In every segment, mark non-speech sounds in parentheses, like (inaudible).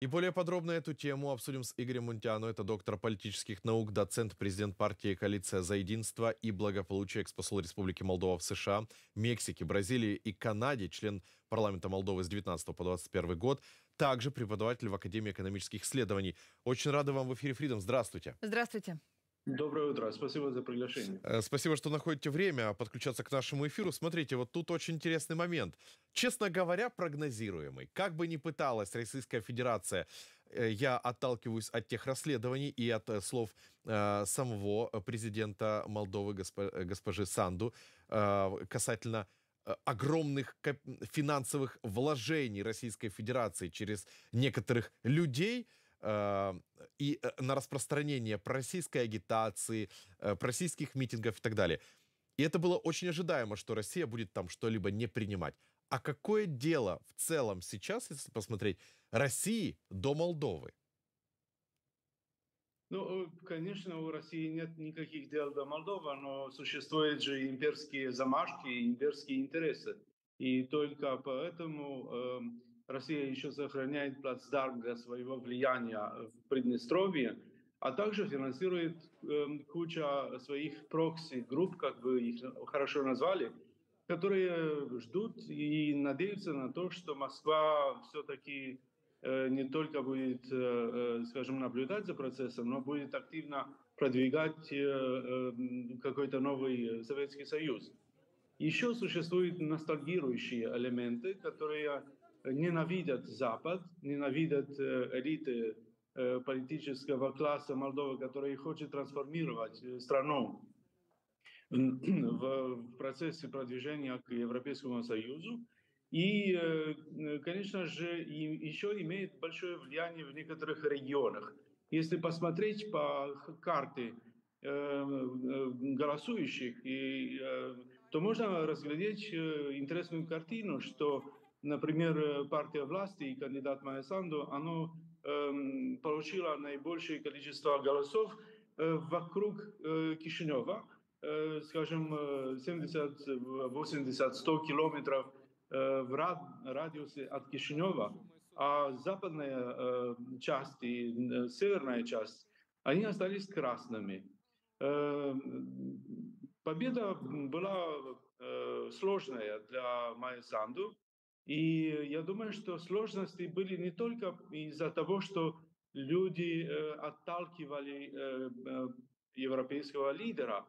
И более подробно эту тему обсудим с Игорем Мунтяну. Это доктор политических наук, доцент, президент партии «Коалиция за единство и благополучие», экспосол Республики Молдова в США, Мексике, Бразилии и Канаде, член парламента Молдовы с 19 по 21 год, также преподаватель в Академии экономических исследований. Очень рада вам в эфире «Фридом». Здравствуйте. Здравствуйте. Доброе утро, спасибо за приглашение. Э, спасибо, что находите время подключаться к нашему эфиру. Смотрите, вот тут очень интересный момент. Честно говоря, прогнозируемый. Как бы ни пыталась Российская Федерация, э, я отталкиваюсь от тех расследований и от э, слов самого президента Молдовы госпо, госпожи Санду касательно огромных финансовых вложений Российской Федерации через некоторых людей – и э, на распространение пророссийской агитации, э, пророссийских митингов и так далее. И это было очень ожидаемо, что Россия будет там что-либо не принимать. А какое дело в целом сейчас, если посмотреть, России до Молдовы? Ну, конечно, у России нет никаких дел до Молдовы, но существуют же имперские замашки, имперские интересы. И только поэтому э, Россия еще сохраняет плацдарм для своего влияния в Приднестровье, а также финансирует э, куча своих прокси-групп, как бы их хорошо назвали, которые ждут и надеются на то, что Москва все-таки э, не только будет, э, э, скажем, наблюдать за процессом, но будет активно продвигать э, э, какой-то новый Советский Союз. Еще существуют ностальгирующие элементы, которые ненавидят Запад, ненавидят э, элиты э, политического класса Молдовы, который хочет трансформировать э, страну (clears throat) в процессе продвижения к Европейскому Союзу. И, конечно же, еще имеет большое влияние в некоторых регионах. Если посмотреть по карте голосующих, то можно разглядеть интересную картину, что например, э, партия власти и кандидат Майя Санду, оно эм, получило наибольшее количество голосов э, вокруг э, Кишинева, э, скажем, 70, 80, 100 километров э, в рад, радиусе от Кишинева, а западная э, часть и э, северная часть, они остались красными. Э, победа была э, сложная для Майя Санду, и я думаю, что сложности были не только из-за того, что люди э, отталкивали э, э, европейского лидера,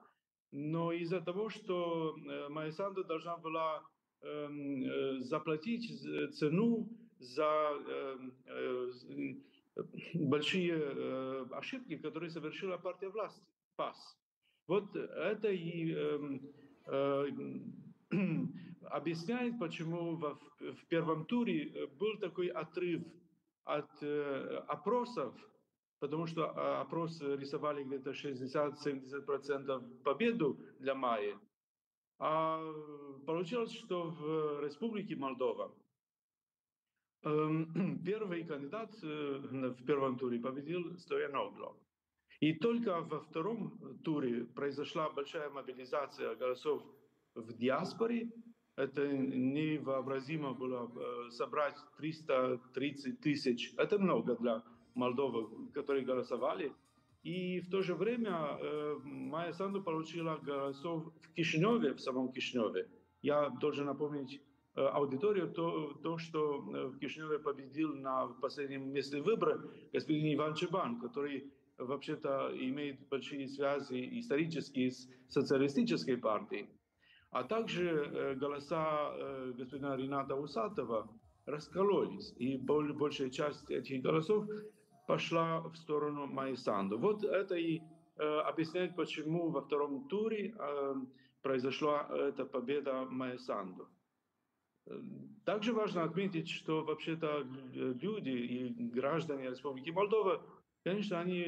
но из-за того, что э, Майя Санду должна была эм, э, заплатить цену за эм, э, большие ошибки, которые совершила партия власти, ПАС. Вот это и э, э, (clears throat) объясняет, почему в, в первом туре э, был такой отрыв от э, опросов, потому что э, опросы рисовали где-то 60-70% победу для Майи. А получилось, что в Республике Молдова э, (clears throat) первый кандидат э, в первом туре победил Стояногло. И только во втором туре произошла большая мобилизация голосов в диаспоре. Это невообразимо было э, собрать 330 тысяч. Это много для Молдовы, которые голосовали. И в то же время э, Майя Санду получила голосов в Кишиневе, в самом Кишиневе. Я должен напомнить э, аудиторию то, то, что в Кишиневе победил на последнем месте выбора господин Иван Чебан, который вообще-то имеет большие связи исторические с социалистической партией. А также э, голоса э, господина Рената Усатова раскололись, и большая часть этих голосов пошла в сторону Майсанду. Вот это и э, объясняет, почему во втором туре произошла эта победа Майсанду. Также важно отметить, что вообще-то люди и граждане Республики Молдова, конечно, они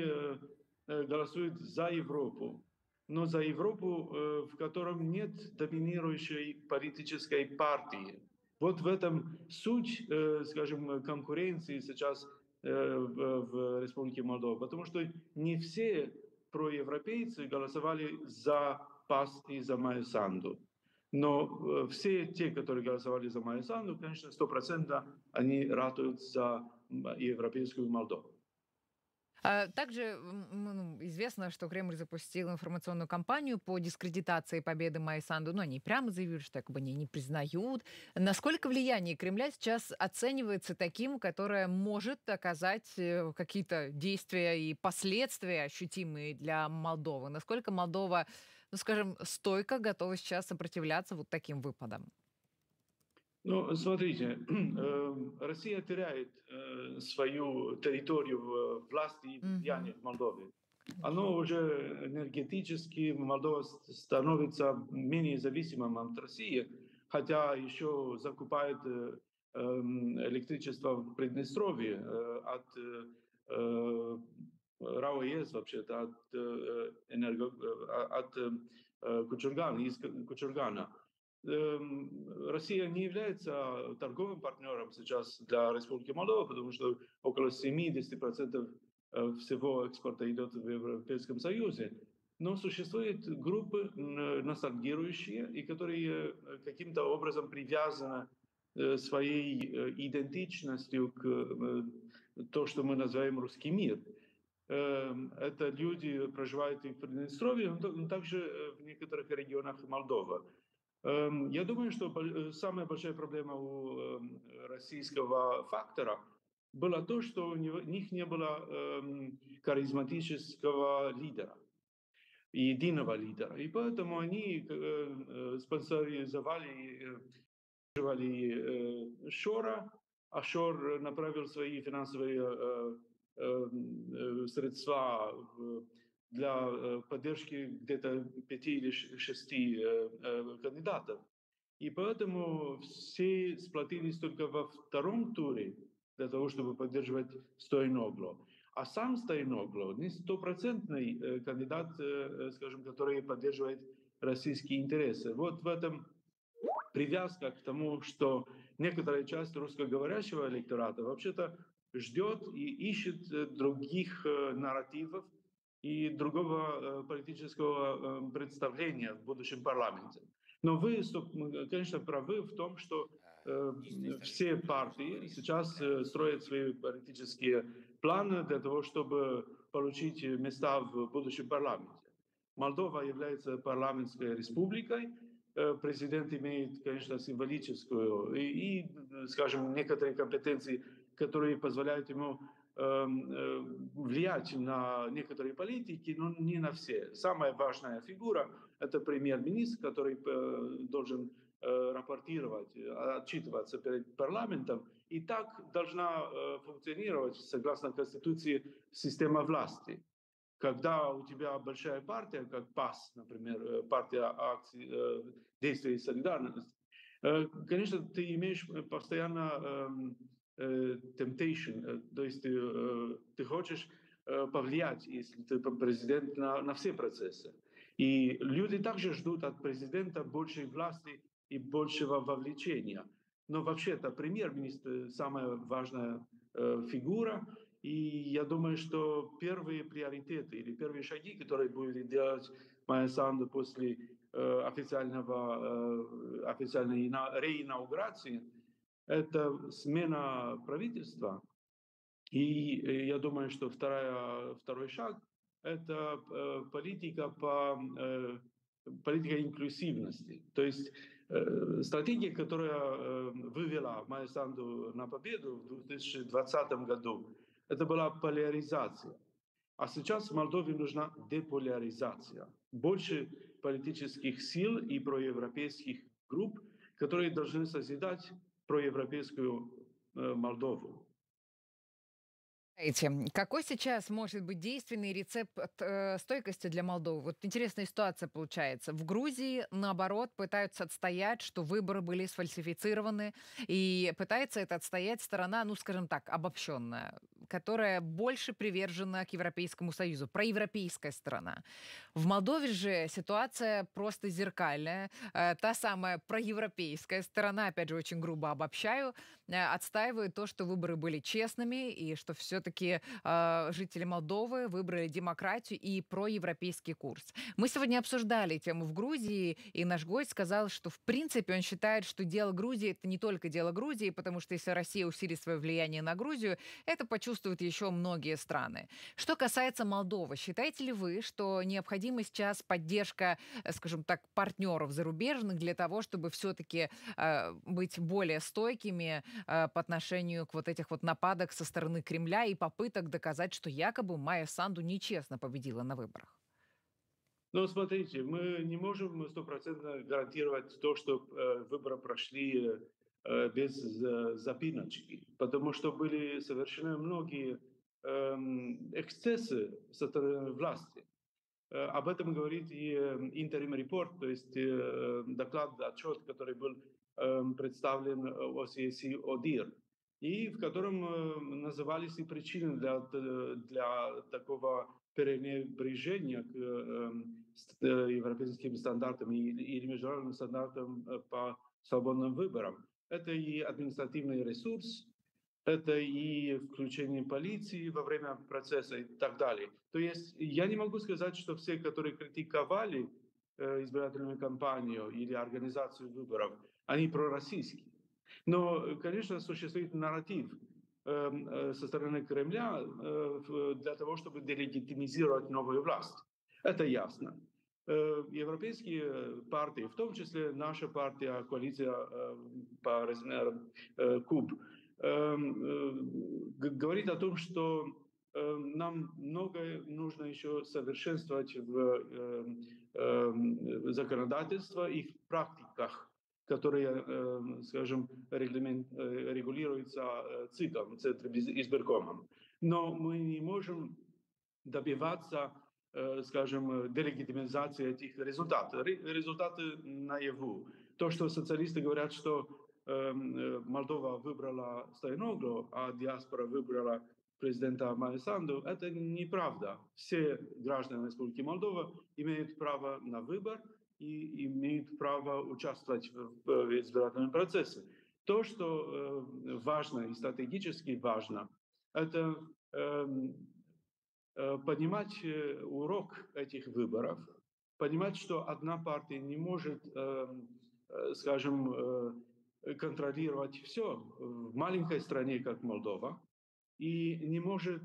голосуют за Европу но за Европу, э, в котором нет доминирующей политической партии. Вот в этом суть, э, скажем, конкуренции сейчас э, в Республике Молдова, потому что не все проевропейцы голосовали за ПАС и за Майю Санду. Но все те, которые голосовали за Майю Санду, конечно, стопроцентно они ратуют за европейскую Молдову. А, также ну, известно, что Кремль запустил информационную кампанию по дискредитации победы Майи Санду. Но они прямо заявили, что якобы они не признают. Насколько влияние Кремля сейчас оценивается таким, которое может оказать э, какие-то действия и последствия ощутимые для Молдовы? Насколько Молдова, ну скажем, стойко готова сейчас сопротивляться вот таким выпадам? Ну, смотрите, (clears throat) эм, Россия теряет э, свою территорию власти и влияние в Молдове. Оно уже энергетически, Молдова становится менее зависимым от России, хотя еще закупает э, эм, электричество в Приднестровье э, от РАО ЕС вообще-то, от, энерго, от Кучургана, из Кучургана. Эм, Россия не является торговым партнером сейчас для Республики Молдова, потому что около 70% э, всего экспорта идет в Европейском Союзе. Но существуют группы ностальгирующие, и которые э, каким-то образом привязаны э, своей идентичностью к то, что мы называем русский мир. Эм, это люди проживают и в Приднестровье, но также в некоторых регионах Молдовы. Эм, я думаю, что э, самая большая проблема у эм, российского фактора была то, что у них не было эм, харизматического лидера, единого лидера. И поэтому они э, э, спонсоризовали Шора, а Шор направил свои финансовые средства в для э, поддержки где-то пяти или шести э, э, кандидатов. И поэтому все сплотились только во втором туре для того, чтобы поддерживать Стоиногло. А сам Стоиногло не стопроцентный кандидат, скажем, который поддерживает российские интересы. Вот в этом привязка к тому, что некоторая часть русскоговорящего электората вообще-то ждет и ищет других нарративов, и другого э, политического э, представления в будущем парламенте. Но вы, конечно, правы в том, что э, все партии сейчас строят свои политические планы для того, чтобы получить места в будущем парламенте. Молдова является парламентской республикой, президент имеет, конечно, символическую и, и скажем, некоторые компетенции, которые позволяют ему э, влиять на некоторые политики, но не на все. Самая важная фигура – это премьер-министр, который э, должен э, рапортировать, отчитываться перед парламентом. И так должна функционировать, согласно Конституции, система власти. Когда у тебя большая партия, как ПАС, например, партия акций, действия и солидарности, конечно, ты имеешь постоянно эм, Э, temptation, э, то есть ты, э, ты хочешь повлиять, если ты президент, на, на все процессы. И люди также ждут от президента большей власти и большего вовлечения. Но вообще-то премьер-министр самая важная э, фигура. И я думаю, что первые приоритеты или первые шаги, которые будет делать Майя Санду после э, официального, э, официальной реинаугурации, это смена правительства. И э, я думаю, что вторая, второй шаг – это э, политика по э, политика инклюзивности. То есть стратегия, которая вывела Майя Санду на победу в 2020 году, это была поляризация. А сейчас в Молдове нужна деполяризация. Больше политических сил и проевропейских групп, которые должны созидать проевропейскую э, Молдову. Какой сейчас может быть действенный рецепт э, стойкости для Молдовы? Вот интересная ситуация получается. В Грузии, наоборот, пытаются отстоять, что выборы были сфальсифицированы, и пытается это отстоять сторона, ну, скажем так, обобщенная. которая больше привержена к Европейскому Союзу, проевропейская страна. В Молдове же ситуация просто зеркальная. Э, та самая проевропейская сторона, опять же, очень грубо обобщаю, э, отстаивает то, что выборы были честными и что все-таки э, жители Молдовы выбрали демократию и проевропейский курс. Мы сегодня обсуждали тему в Грузии, и наш гость сказал, что в принципе он считает, что дело Грузии это не только дело Грузии, потому что если Россия усилит свое влияние на Грузию, это почувствуют еще многие страны. Что касается Молдовы, считаете ли вы, что необходима сейчас поддержка, э, скажем так, партнеров зарубежных для того, чтобы все-таки э, быть более стойкими э, по отношению к вот этих вот нападок со стороны Кремля и попыток доказать, что якобы Майя Санду нечестно победила на выборах? Ну, смотрите, мы не можем стопроцентно гарантировать то, что э, выборы прошли э, без э, запиночки, потому что были совершены многие э, эксцессы со стороны власти. Э, об этом говорит и Interim Report, то есть э, доклад, отчет, который был э, представлен OCSC ОДИР, и в котором э, назывались и причины для, для такого пренебрежения к эм, э, европейским стандартам или международным стандартам э, по свободным выборам. Это и административный ресурс, это и включение полиции во время процесса и так далее. То есть я не могу сказать, что все, которые критиковали э, избирательную кампанию или организацию выборов, они пророссийские. Но, конечно, существует нарратив – Эм, э, со стороны Кремля э, для того, чтобы делегитимизировать новую власть. Это ясно. Э, европейские партии, в том числе наша партия, коалиция по размерам Куб, эм, говорит о том, что нам многое нужно еще совершенствовать в эм, законодательстве и в практиках которые, эм, скажем, регламент, э, регулируются э, ЦИКом, Центром избиркомом. Но мы не можем добиваться, э, скажем, делегитимизации этих результатов. Результаты наяву. То, что социалисты говорят, что эм, Молдова выбрала Стояноглу, а диаспора выбрала президента Майсанду, это неправда. Все граждане Республики Молдова имеют право на выбор – и имеют право участвовать в избирательном процессе. То, что э, важно и стратегически важно, это эм, э, понимать э, урок этих выборов, понимать, что одна партия не может, эм, скажем, контролировать все в маленькой стране, как Молдова, и не может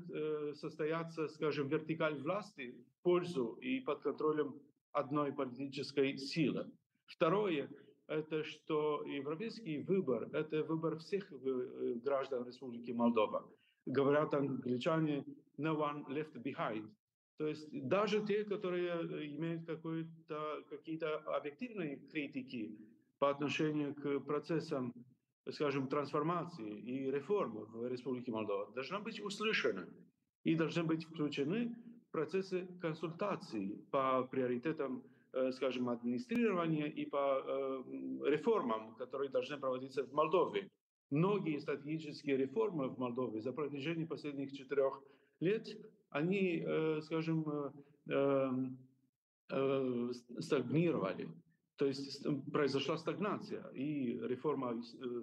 состояться, скажем, вертикаль власти в пользу и под контролем одной политической силы. Второе – это что европейский выбор – это выбор всех э, граждан Республики Молдова. Говорят англичане «no one left behind». То есть даже те, которые имеют какие-то объективные критики по отношению к процессам, скажем, трансформации и реформы в Республике Молдова, должны быть услышаны и должны быть включены процессы консультаций по приоритетам, э, скажем, администрирования и по э, реформам, которые должны проводиться в Молдове. Многие стратегические реформы в Молдове за протяжении последних четырех лет, они, э, скажем, стагнировали. То есть произошла стагнация. И реформа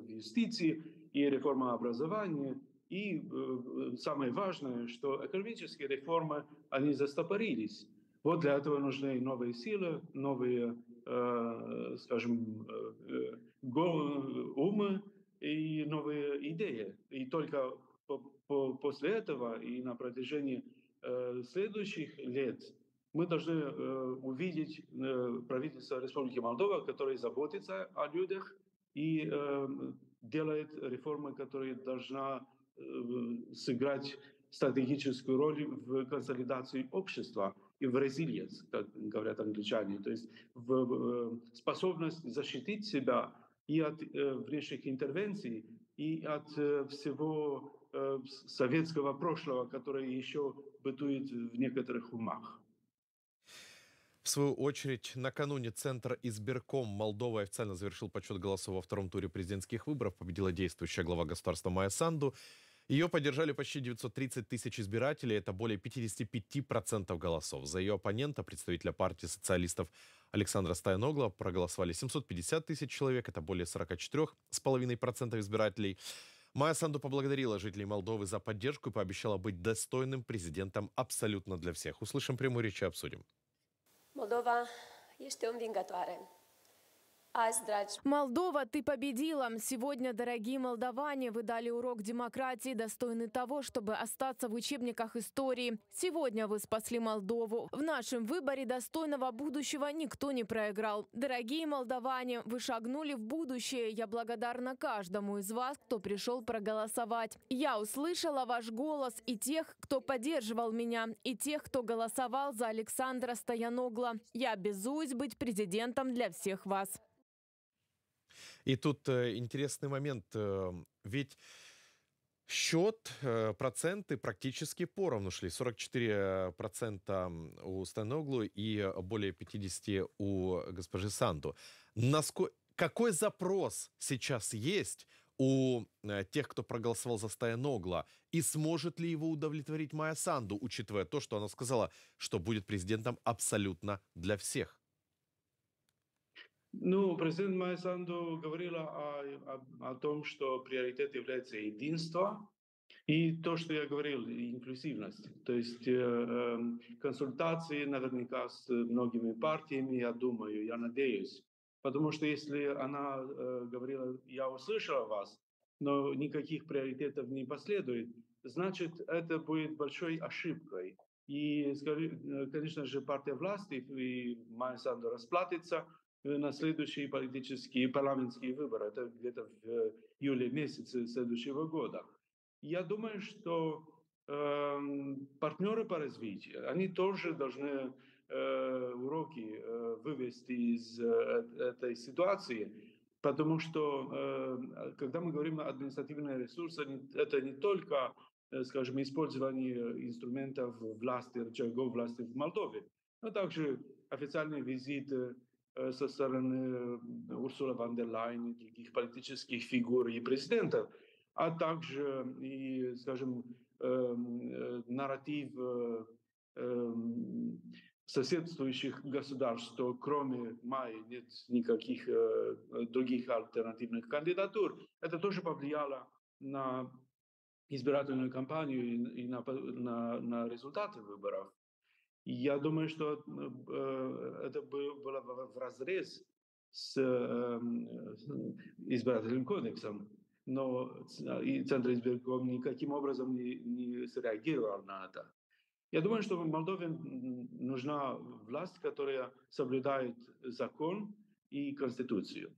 юстиции, и реформа образования, и э, самое важное, что экономические реформы, они застопорились. Вот для этого нужны новые силы, новые, э, скажем, э, умы и новые идеи. И только по, по, после этого и на протяжении э, следующих лет мы должны э, увидеть э, правительство Республики Молдова, которое заботится о людях и э, делает реформы, которые должна сыграть стратегическую роль в консолидации общества и в резилиенс, как говорят англичане, то есть в способность защитить себя и от внешних интервенций, и от всего советского прошлого, которое еще бытует в некоторых умах. В свою очередь, накануне Центр избирком Молдовы официально завершил подсчет голосов во втором туре президентских выборов. Победила действующая глава государства Майя Санду. Ее поддержали почти 930 тысяч избирателей, это более 55% голосов. За ее оппонента, представителя партии социалистов Александра Стояногла, проголосовали 750 тысяч человек, это более 44,5% избирателей. Майя Санду поблагодарила жителей Молдовы за поддержку и пообещала быть достойным президентом абсолютно для всех. Услышим прямую речь и обсудим. Moldova este o învingătoare. Молдова, ты победила. Сегодня, дорогие молдаване, вы дали урок демократии, достойный того, чтобы остаться в учебниках истории. Сегодня вы спасли Молдову. В нашем выборе достойного будущего никто не проиграл. Дорогие молдаване, вы шагнули в будущее. Я благодарна каждому из вас, кто пришел проголосовать. Я услышала ваш голос и тех, кто поддерживал меня, и тех, кто голосовал за Александра Стояногла. Я обязуюсь быть президентом для всех вас. И тут э, интересный момент, э, ведь счет, э, проценты практически поровну шли. 44% у Станоглу и более 50% у госпожи Санду. Насколько, какой запрос сейчас есть у э, тех, кто проголосовал за Стояногла, и сможет ли его удовлетворить Майя Санду, учитывая то, что она сказала, что будет президентом абсолютно для всех? Ну, президент Майя Санду говорила о, о, о том, что приоритет является единство, и то, что я говорил, инклюзивность. То есть э, э, консультации наверняка с многими партиями, я думаю, я надеюсь. Потому что если она э, говорила, я услышала вас, но никаких приоритетов не последует, значит, это будет большой ошибкой. И, э, конечно же, партия власти и Майя Санду расплатится – на следующие политические парламентские выборы. Это где-то в э, июле месяце следующего года. Я думаю, что э, партнеры по развитию, они тоже должны э, уроки э, вывести из э, этой ситуации, потому что э, когда мы говорим о административных ресурсах, это не только, э, скажем, использование инструментов власти, рычагов власти в Молдове, но также официальные визиты Э, со стороны Урсула фон дер Лайн и других политических фигур и президентов, а также и, скажем, э, нарратив э, соседствующих государств, что кроме Майи нет никаких других альтернативных кандидатур, это тоже повлияло на избирательную кампанию и на, на, на результаты выборов. Я думаю, что э, это было в разрез с эм, избирательным кодексом, но и Центр избирком никаким образом не, не среагировал на это. Я думаю, что в Молдове нужна власть, которая соблюдает закон и конституцию.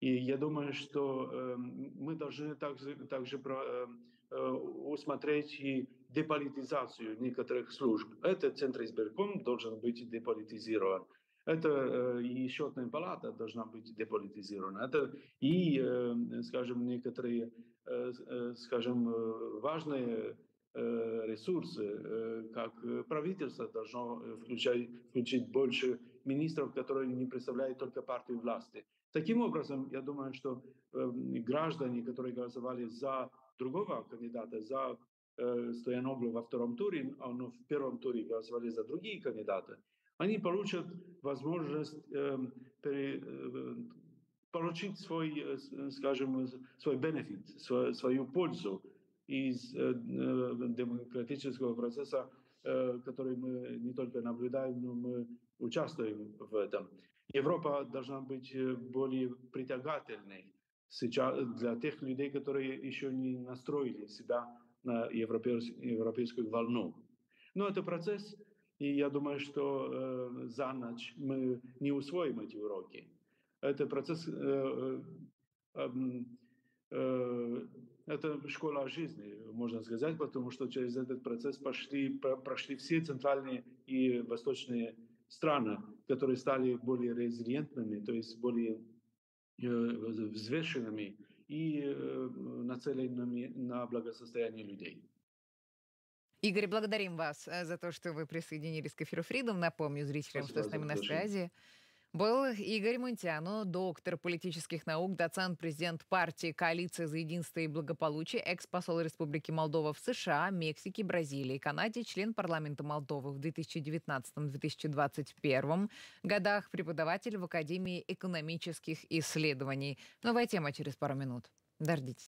И я думаю, что э, мы должны также, также про, э, э усмотреть и деполитизацию некоторых служб. Это Центр избирком должен быть деполитизирован. Это э, и счетная палата должна быть деполитизирована. Это и, э, скажем, некоторые, э, э, скажем, э, важные э, ресурсы, как правительство должно включать, включить больше министров, которые не представляют только партию власти. Таким образом, я думаю, что граждане, которые голосовали за другого кандидата, за Э, Стояноглу во втором туре, а ну, в первом туре голосовали за другие кандидаты, они получат возможность э, пере, э, получить свой, э, скажем, свой бенефит, свою, свою пользу из э, демократического процесса, э, который мы не только наблюдаем, но мы участвуем в этом. Европа должна быть более притягательной сейчас для тех людей, которые еще не настроили себя европейскую, европейскую волну. Но это процесс, и я думаю, что э, за ночь мы не усвоим эти уроки. Это процесс, э, э, э, это школа жизни, можно сказать, потому что через этот процесс пошли, прошли все центральные и восточные страны, которые стали более резилиентными, то есть более э, взвешенными и э, нацеленными на благосостояние людей. Игорь, благодарим вас э, за то, что вы присоединились к эфиру Freedom. Напомню зрителям, Спасибо что с нами на связи Был Игорь Мунтяну, доктор политических наук, доцент, президент партии «Коалиция за единство и благополучие», экс-посол Республики Молдова в США, Мексике, Бразилии, Канаде, член парламента Молдовы в 2019-2021 годах, преподаватель в Академии экономических исследований. Новая тема через пару минут. Дождитесь.